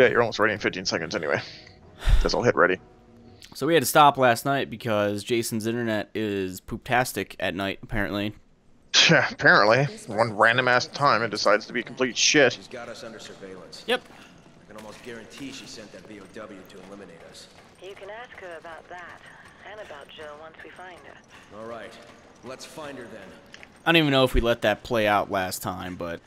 Yeah, you're almost ready in 15 seconds anyway. Guess I'll hit ready. So we had to stop last night because Jason's internet is pooptastic at night, apparently. Yeah, apparently, one random ass time it decides to be complete shit. She's got us under surveillance. Yep. I can almost guarantee she sent that BOW to eliminate us. You can ask her about that, and about Jill once we find her. All right, let's find her then. I don't even know if we let that play out last time, but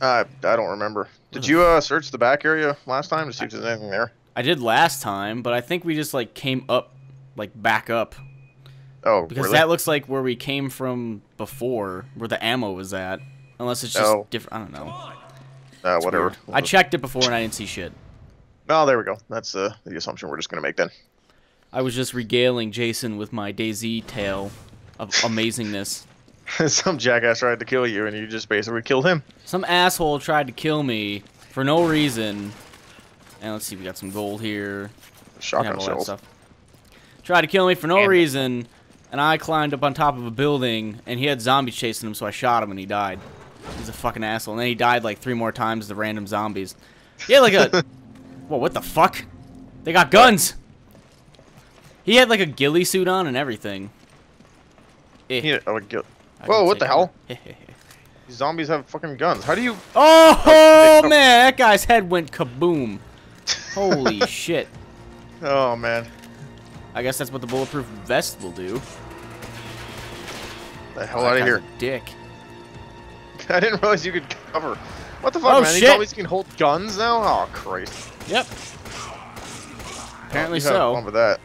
Uh, I don't remember. Did you uh, search the back area last time to see if there's anything there? I did last time, but I think we just like came up, like back up. Oh, Because really? that looks like where we came from before, where the ammo was at. Unless it's just Oh. different. I don't know. uh, whatever. Weird. I checked it before and I didn't see shit. Oh, there we go. That's uh, the assumption we're just gonna make then. I was just regaling Jason with my DayZ tale of amazingness. Some jackass tried to kill you, and you just basically killed him. Some asshole tried to kill me for no reason. And let's see, we got some gold here. Shotgun shells. Tried to kill me for no it. reason, and I climbed up on top of a building, and he had zombies chasing him, so I shot him, and he died. He's a fucking asshole. And then he died like three more times to random zombies. Yeah, had like a... Whoa, what the fuck? They got guns! He had like a ghillie suit on and everything. Eh, He- oh, kill- I Whoa, what the hell? These zombies have fucking guns. How do you? oh, man, that guy's head went kaboom. Holy shit. Oh man, I guess that's what the bulletproof vest will do. the hell That out of here! dick. I didn't realize you could cover. What the fuck, Oh, man? These zombies can hold guns now? Oh Christ! Yep. Oh, Apparently You so. fun with that.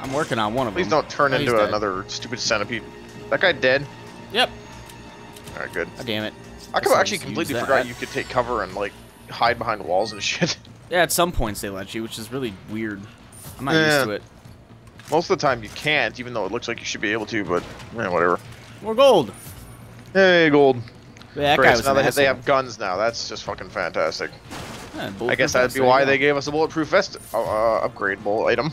I'm working on one of those. Please them. don't turn Oh, he's into dead. another stupid centipede. That guy dead? Yep. All right, good. God damn it. I Guess could I'll actually completely that. forgot you could take cover and like hide behind walls and shit. Yeah, at some points they let you, which is really weird. I'm not Yeah. used to it. Most of the time you can't, even though it looks like you should be able to. But man, whatever. More gold. Hey, gold. Yeah, that Great, guy so now they, they have guns now. That's just fucking fantastic. Yeah, I guess that'd be why they gave us a bulletproof vest uh, uh, upgradable item.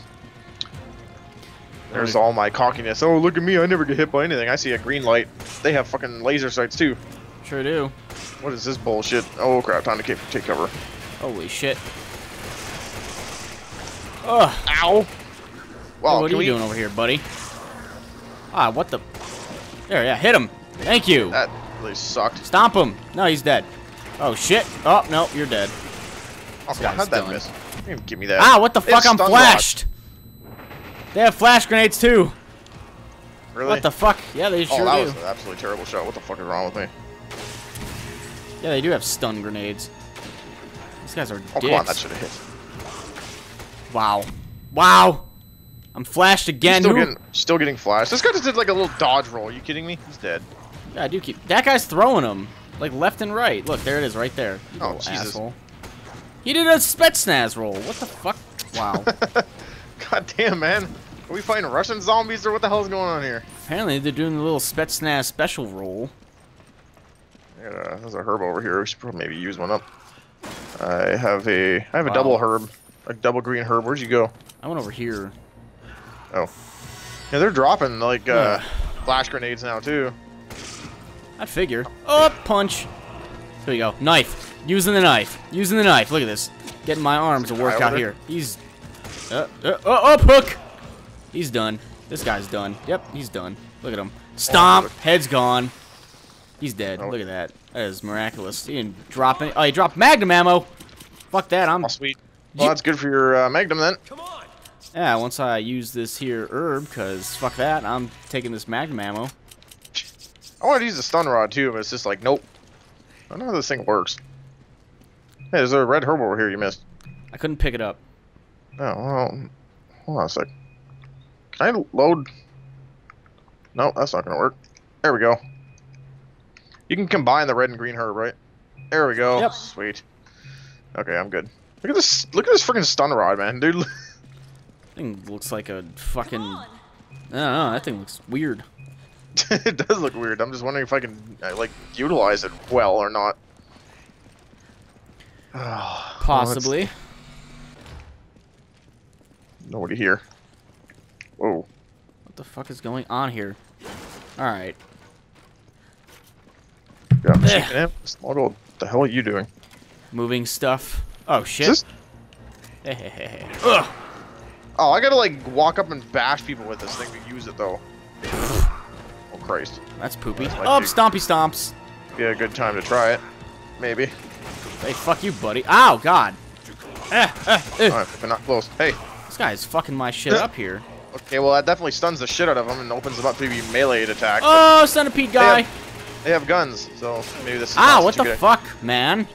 There's all my cockiness. Oh, look at me! I never get hit by anything. I see a green light. They have fucking laser sights too. Sure do. What is this bullshit? Oh crap! Time to take take cover. Holy shit. Ugh. Ow! Well, what are you we? doing over here, buddy? Ah, what the? There, yeah, hit him. Thank you. That really sucked. Stomp him. No, he's dead. Oh shit. Oh no, you're dead. Oh, on, how'd that miss? Give me that. Ah, what the fuck? I'm stun flashed. They have flash grenades too. Really? What the fuck? Yeah, they oh, sure do. Oh, that do. was an absolutely terrible shot. What the fuck is wrong with me? Yeah, they do have stun grenades. These guys are Oh, dicks. come on, that should have hit. Wow. Wow. I'm flashed again. still getting, still getting flashed. This guy just did like a little dodge roll. Are you kidding me? He's dead. Yeah, I do keep. That guy's throwing them like left and right. Look, there it is, right there. You Oh, Jesus. asshole. He did a Spetsnaz roll. What the fuck? Wow. God damn, man. Are we fighting Russian zombies or what the hell's going on here? Apparently, they're doing the little Spetsnaz special roll. A- There's a herb over here. We should probably maybe use one up. I have a I have a Wow. double herb, a double green herb. Where'd you go? I went over here. Oh, yeah, they're dropping like uh, flash grenades now too. I'd figure. Oh, punch. There we go. Knife. Using the knife. Using the knife. Look at this. Getting my arms to work out here. He's. Uh, uh, oh, oh, hook! He's done. This guy's done. Yep, he's done. Look at him. Stomp. Head's gone. He's dead. Oh. Look at that. That is miraculous. He didn't drop any. Oh, he dropped magnum ammo. Fuck that. I'm. Oh, sweet. Well, You- that's good for your uh, Magnum then. Come on! Yeah, once I use this here herb, because fuck that. I'm taking this magnum ammo. I wanted to use the stun rod too, but it's just like nope. I don't know how this thing works. Hey, there's a red herb over here you missed. I couldn't pick it up. Oh, well, hold on a sec. Can I load? No, that's not gonna work. There we go. You can combine the red and green herb, right? There we go. Yep. Sweet. Okay, I'm good. Look at this! Look at this freaking stun rod, man, dude. Thing looks like a fucking. I don't know. That thing looks weird. it does look weird. I'm just wondering if I can uh, like utilize it well or not. Possibly. Nobody here. Whoa. What the fuck is going on here? All right. Yeah, I'm shaking it. What the hell are you doing? Moving stuff. Oh shit. Is this- Ugh. Oh, I gotta like walk up and bash people with this thing to use it though. Oh Christ. That's poopy. That's Oh, big- stompy stomps. Be a good time to try it. Maybe. Hey, fuck you, buddy. Ow, God. Eh, eh, eh. Alright, but not close. Hey. This guy is fucking my shit up here. Okay, well that definitely stuns the shit out of them and opens them up to be melee attack. Oh, centipede guy. They They have guns, so maybe this is Ah, what the fuck, man?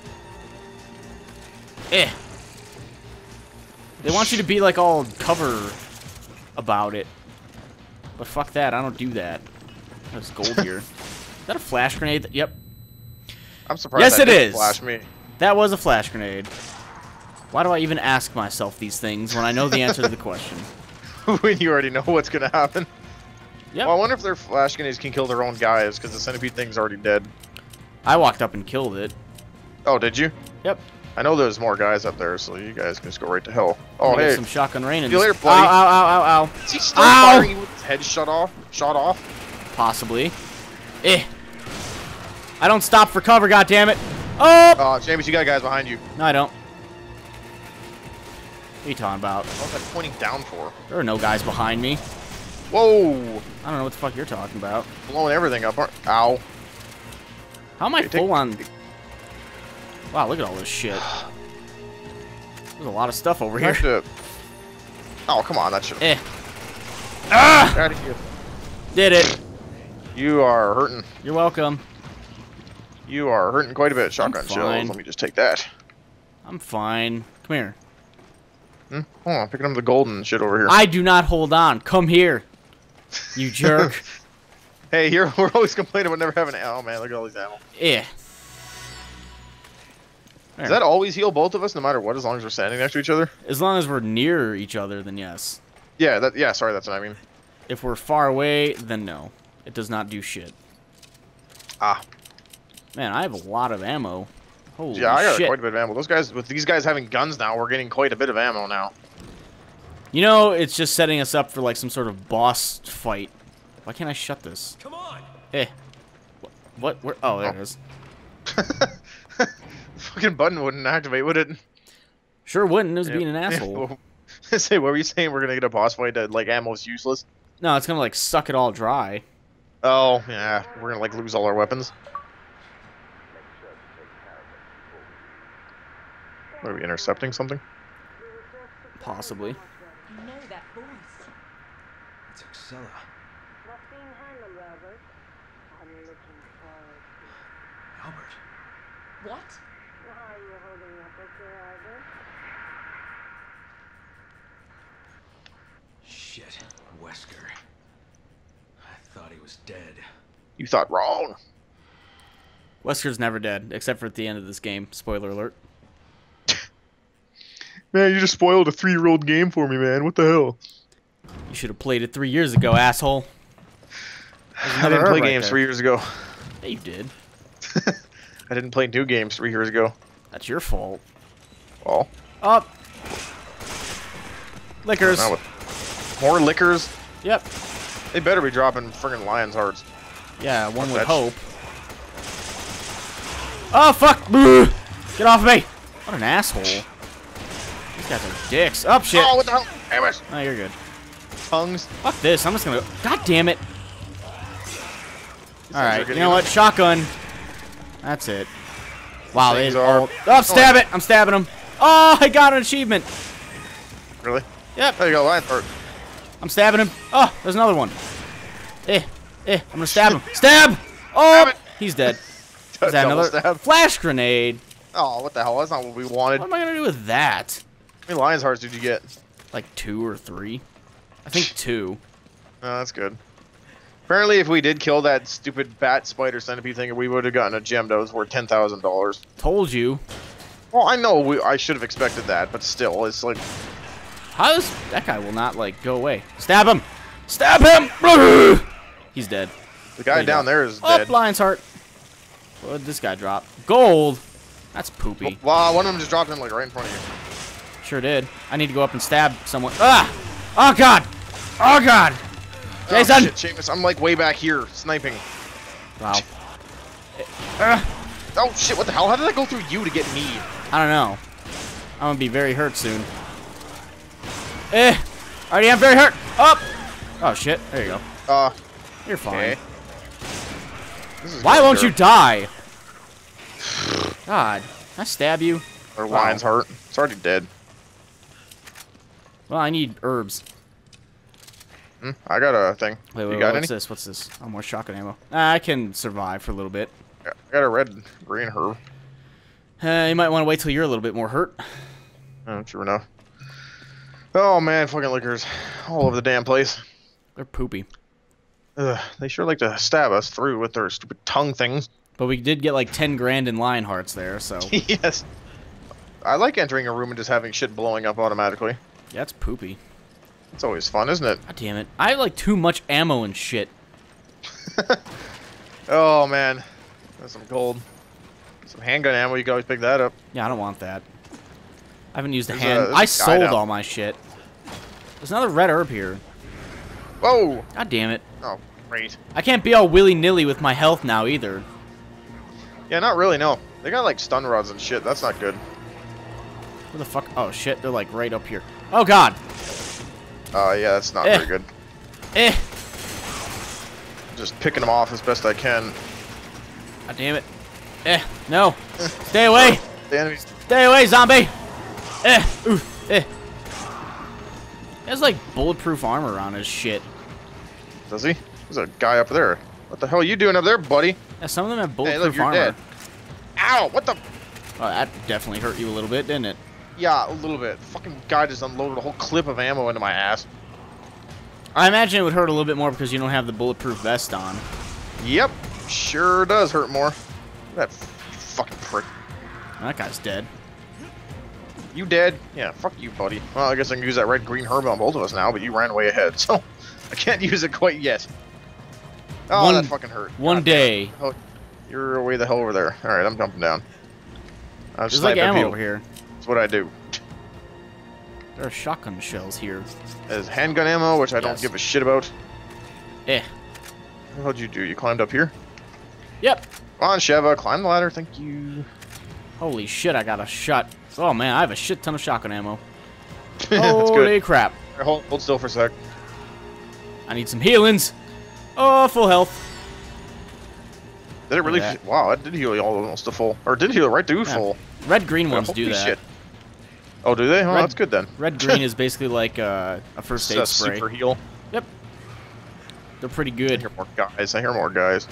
Eh. They want you to be like all cover about it. But fuck that, I don't do that. There's gold here. Is that a flash grenade? Yep, I'm surprised Yes, that it didn't is. Flash me. that was a flash grenade. Why do I even ask myself these things when I know the answer to the question? when you already know what's gonna happen. Yep. Well, I wonder if their flash grenades can kill their own guys, because the centipede thing's already dead. I walked up and killed it. Oh, did you? Yep. I know there's more guys up there, so you guys can just go right to hell. Oh, I'm gonna get hey. some shotgun rain in See you later, buddy. Ow, ow, ow, ow, ow. Is he still Ow! firing you with his head shut off? Shot off? Possibly. Eh. I don't stop for cover, goddammit. Oh! Uh, James, you got guys behind you. No, I don't. What are you talking about? What's that pointing down for? There are no guys behind me. Whoa! I don't know what the fuck you're talking about. Blowing everything up. aren't- Ow. How am I Hey, full on... Wow, look at all this shit. There's a lot of stuff over here. to... Oh, come on, that should Eh. Ah! out of here. Did it. You are hurting. You're welcome. You are hurting quite a bit. Shotgun shells. Let me just take that. I'm fine. Come here. Hmm? Hold on, picking up the golden shit over here. I do not hold on. Come here. You jerk. Hey, here we're always complaining about never having. Oh man, look at all these ammo. eh. Does that always heal both of us, no matter what, as long as we're standing next to each other? As long as we're near each other, then yes. Yeah, that. Yeah, sorry, that's what I mean. If we're far away, then no. It does not do shit. Ah, Man, I have a lot of ammo. Holy yeah, I got shit. quite a bit of ammo. Those guys, with these guys having guns now, we're getting quite a bit of ammo now. You know, it's just setting us up for like some sort of boss fight. Why can't I shut this? Come on! Eh. What? what where? Oh, there it is. Fucking button wouldn't activate, would it? Sure wouldn't. It was being an asshole. Say, what were you saying? We're gonna get a boss fight that like ammo's useless? No, it's gonna like suck it all dry. Oh, yeah, we're gonna like lose all our weapons. Are we intercepting something? Possibly. You know that voice. It's Excella. What's being handled, Robert? I'm looking forward to Albert. What? Why are you holding up with your Albert? Shit. Wesker. I thought he was dead. You thought wrong. Wesker's never dead, except for at the end of this game. Spoiler alert. Man, you just spoiled a three-year-old game for me, man. What the hell? You should have played it three years ago, asshole. I another didn't play right games there. three years ago. Yeah, you did. I didn't play new games three years ago. That's your fault. Well, Up. Lickers. with more Lickers, Yep. they better be dropping friggin' lion's hearts. Yeah, one would hope. Oh fuck! Boo! Get off of me! What an asshole. These guys are dicks. Up shit. Oh, what the hell? It! Oh, you're good. Tongues. Fuck this. I'm just gonna. God damn it. These All right. You know what? Shotgun. That's it. Wow. They are- all. Oh, stab it! I'm stabbing him. Oh, I got an achievement. Really? Yep. There you go, lion's heart. I'm stabbing him. Oh, there's another one. Eh, eh. I'm gonna stab him. Stab! Oh, he's dead. Is that another stab. flash grenade? Oh, what the hell? That's not what we wanted. What am I gonna do with that? How many lion's hearts did you get? Like two or three? I think two. Oh, that's good. Apparently, if we did kill that stupid bat spider centipede thing, we would have gotten a gem that was worth ten thousand dollars. Told you. Well, I know we, I should have expected that, but still, it's like How does that guy will not like go away? Stab him! Stab him! He's dead. the guy down go. there is Oh, dead. lion's heart. What did this guy drop? Gold. That's poopy. Wow, one of them just dropped in like right in front of you. Sure did. I need to go up and stab someone. Ah! Oh god! Oh god! Jason! Oh, shit, Seamus, I'm like way back here sniping. Wow. Ah, Oh shit, what the hell? How did that go through you to get me? I don't know. I'm gonna be very hurt soon. Eh! Already I'm very hurt! Up! Oh shit, there you go. Uh, You're fine. okay. Why won't you die? God, can I stab you? Their Wow. lion's heart. It's already dead. Well, I need herbs. Hmm, I got a thing. Wait, wait, you wait, got what's any? this? What's this? Oh, more shotgun ammo. Ah, I can survive for a little bit. I got a red green herb. Uh, you might want to wait till you're a little bit more hurt. Oh, true enough. Oh man, fucking Lickers all over the damn place. They're poopy. Ugh, they sure like to stab us through with their stupid tongue things. But we did get like 10 grand in lion hearts there, so. yes. I like entering a room and just having shit blowing up automatically. Yeah, it's poopy. It's always fun, isn't it? God damn it. I have like too much ammo and shit. Oh man, that's some gold. Some handgun ammo. You can always pick that up. Yeah, I don't want that. I haven't used a There's hand. a- I sold all my shit. There's another red herb here. Whoa! God damn it. Oh, great. I can't be all willy nilly with my health now either. Yeah, not really. No, they got like stun rods and shit. That's not good. Where the fuck? Oh shit, they're like right up here. Oh god. Uh, yeah, that's not Eh. very good. Eh. Just picking them off as best I can. God damn it. Eh. No. Stay away. The enemies. Stay away, zombie. Eh. Ooh. Eh. He has like bulletproof armor on his shit. Does he? There's a guy up there. What the hell are you doing up there, buddy? Yeah, some of them have bulletproof Hey, look, you're armor. dead. Ow! What the? Oh, that definitely hurt you a little bit, didn't it? Yeah, a little bit. Fucking guy just unloaded a whole clip of ammo into my ass. I imagine it would hurt a little bit more because you don't have the bulletproof vest on. Yep, sure does hurt more. That f- fucking prick. That guy's dead. You dead? Yeah, fuck you, buddy. Well, I guess I can use that red green herb on both of us now, but you ran way ahead, so I can't use it quite yet. Oh, One- that fucking hurt. One God day. Oh, you're way the hell over there. All right, I'm jumping down. I'm There's like ammo over here. What I do. There are shotgun shells here. There's handgun ammo, which I don't give a shit about. Eh. What'd you do? You climbed up here? Yep. Come on, Sheva, climb the ladder. Thank you. Holy shit, I got a shot. Oh man, I have a shit ton of shotgun ammo. That's Holy good. crap. Here, Hold, hold still for a sec. I need some healings. Oh, full health. Did it really? Wow, it did heal you almost to full. Or did heal right to Yeah. full. Red green Yeah, ones do that. shit. Oh, do they? Oh, Red- that's good then. Red green is basically like uh, a first aid a spray. super heal. Yep. They're pretty good. I hear more guys. I hear more guys.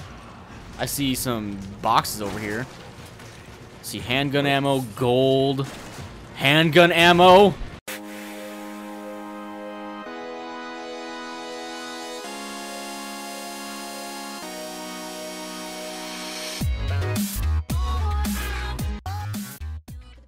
I see some boxes over here. see handgun ammo, gold, handgun ammo.